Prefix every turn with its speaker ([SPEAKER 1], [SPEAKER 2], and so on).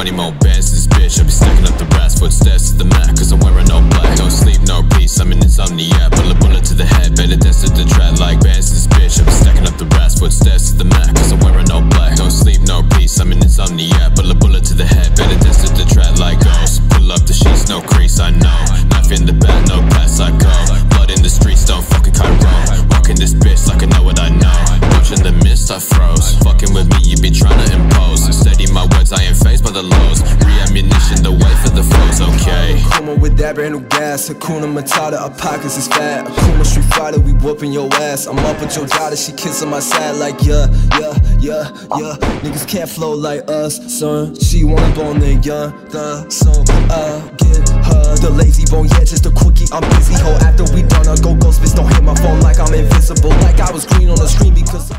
[SPEAKER 1] 20 more bands this bitch. I'll be stacking up the rest. Footsteps to the mat, cause I'm wearing no black. Don't sleep, no peace. I'm in insomnia. Bullet, bullet to the head. Better dance to the track like bands this bitch. I'll be stacking up the rest. Footsteps to the mat, cause I'm wearing no black. Don't sleep, no peace. I'm in insomnia. Bullet, bullet to the head. Better dance to the track like ghosts. Pull up the sheets, no crease, I know. Knife in the back, no pass, I go. Blood in the streets, don't fucking Cairo. Walking this bitch like I know what I know. Watching the mist, I froze. Fucking with me, you be trying to impose. Steady my words, I ain't phased okay.
[SPEAKER 2] Kuma with that brand new gas. Hakuna Matata, our pockets is fat. Akuma Street Fighter, we whooping your ass. I'm up with your daughter, she kissing my side like yeah, yeah, yeah, yeah. Niggas can't flow like us, son. She wanna bone the young, the so uh get her the lazy bone, yeah, just a quickie. I'm busy, ho. After we done, I go ghost, bitch. Don't hit my phone like I'm invisible, like I was green on the screen because.